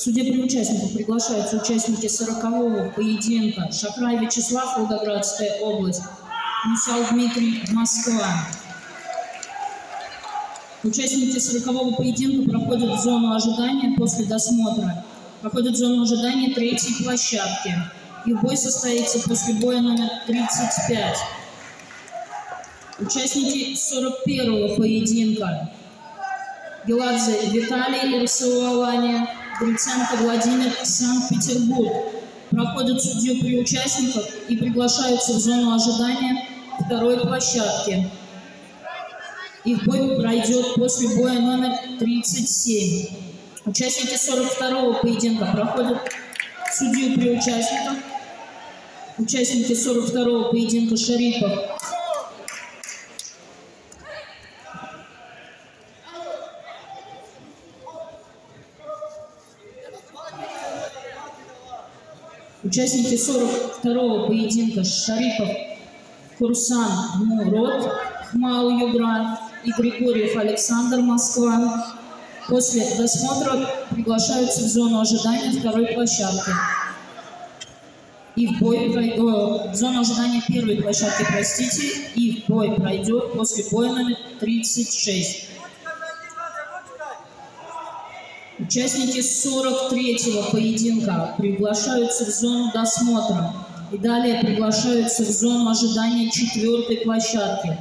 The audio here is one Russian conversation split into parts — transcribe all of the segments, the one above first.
Судебным участникам приглашаются участники 40-го поединка. Шакрай Вячеслав, Волгоградская область. Мусал Дмитрий, Москва. Участники 40-го поединка проходят в зону ожидания после досмотра. Проходят в зону ожидания третьей площадки. Их бой состоится после боя номер 35. Участники 41-го поединка. Геладзе Виталий, РСО Алания, Гриценко Владимир, Санкт-Петербург. Проходят судью при участниках и приглашаются в зону ожидания второй площадки. Их бой пройдет после боя номер 37. Участники 42-го поединка проходят судью при участниках. Участники 42-го поединка Шарипов Участники 42-го поединка Шарипов, Курсан Мурод, Хмал Югра и Григорьев Александр Москва после досмотра приглашаются в зону ожидания второй площадки. И в бой пройдет, в зону ожидания первой площадки, простите, и в бой пройдет после боя номер 36. Участники 43-го поединка приглашаются в зону досмотра и далее приглашаются в зону ожидания четвертой площадки.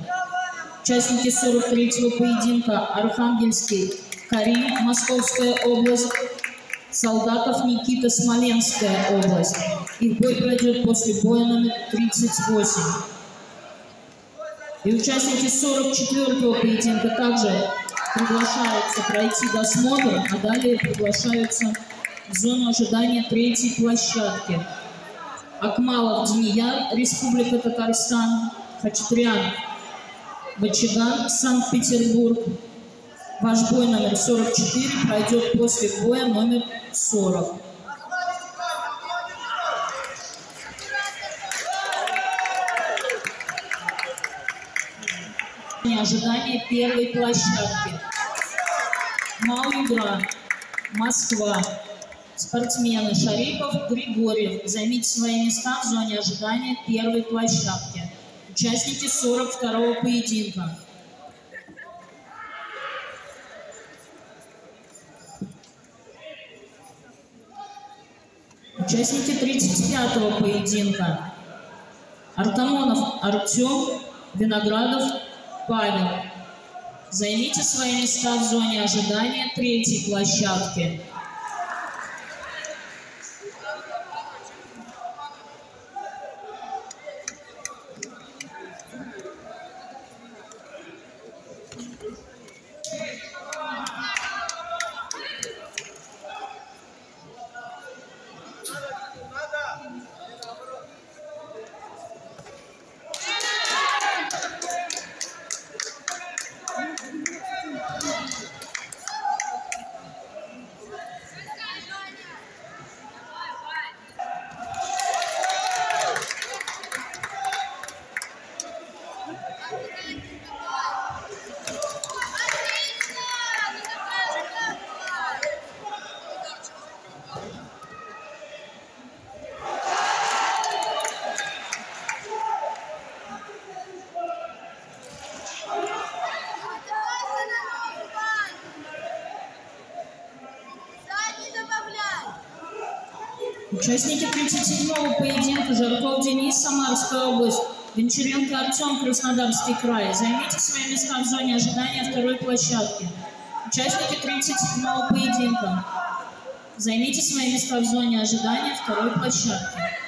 Участники 43-го поединка Архангельский Карим, Московская область, Солдатов Никита, Смоленская область. Их бой пройдет после боя номер 38. И участники 44-го поединка также приглашаются пройти досмотр, а далее приглашаются в зону ожидания третьей площадки. Акмалов Дния, Республика Татарстан, Хачатрян, Бачаган, Санкт-Петербург. Ваш бой номер 44 пройдет после боя номер 40. Ожидания первой площадки. Малыгра, Москва. Спортсмены Шарипов, Григорьев. Займите свои места в зоне ожидания первой площадки. Участники 42-го поединка. Участники 35-го поединка. Артамонов Артем, Виноградов Павел. Займите свои места в зоне ожидания третьей площадки. Участники 37-го поединка Жарков Денис, Самарская область, Гончаренко Артем, Краснодарский край. Займите свои места в зоне ожидания второй площадки. Участники 37-го поединка. Займите свои места в зоне ожидания второй площадки.